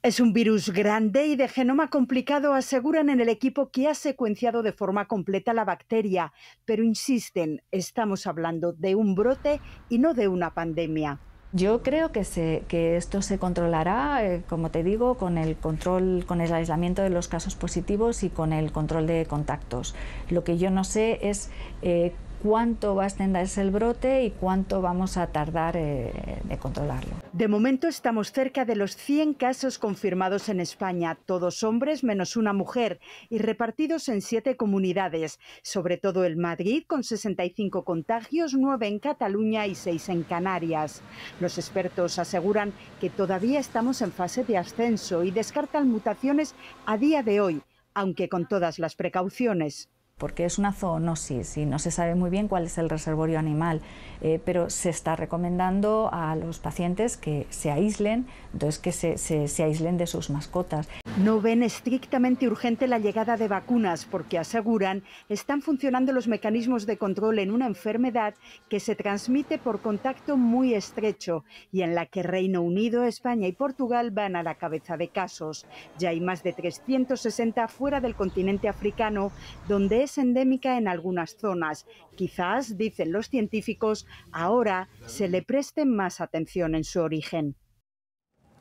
Es un virus grande y de genoma complicado, aseguran en el equipo que ha secuenciado de forma completa la bacteria, pero insisten, estamos hablando de un brote y no de una pandemia. Yo creo que, esto se controlará, eh, como te digo, con el control, con el aislamiento de los casos positivos y con el control de contactos. Lo que yo no sé es eh, cuánto va a extenderse el brote y cuánto vamos a tardar eh, de controlarlo. De momento estamos cerca de los 100 casos confirmados en España, todos hombres menos una mujer, y repartidos en siete comunidades, sobre todo el Madrid con 65 contagios, 9 en Cataluña y 6 en Canarias. Los expertos aseguran que todavía estamos en fase de ascenso y descartan mutaciones a día de hoy, aunque con todas las precauciones porque es una zoonosis y no se sabe muy bien cuál es el reservorio animal, eh, pero se está recomendando a los pacientes que se aíslen, entonces que se, se aíslen de sus mascotas. No ven estrictamente urgente la llegada de vacunas porque aseguran están funcionando los mecanismos de control en una enfermedad que se transmite por contacto muy estrecho y en la que Reino Unido, España y Portugal van a la cabeza de casos. Ya hay más de 360 fuera del continente africano, donde endémica en algunas zonas. Quizás, dicen los científicos, ahora se le preste más atención en su origen.